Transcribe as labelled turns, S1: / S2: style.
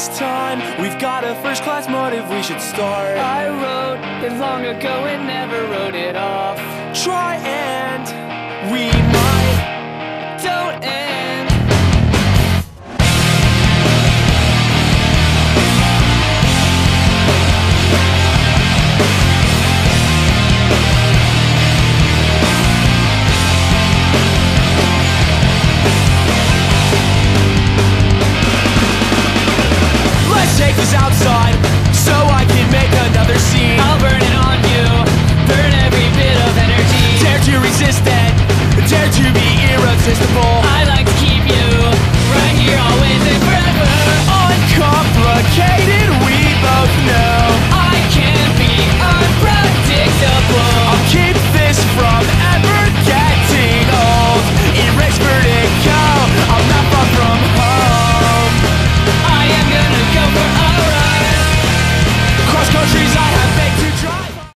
S1: this time. We've got a first class motive, we should start.
S2: I wrote it long ago and never wrote it off.
S1: Try resist that Dare to be irresistible.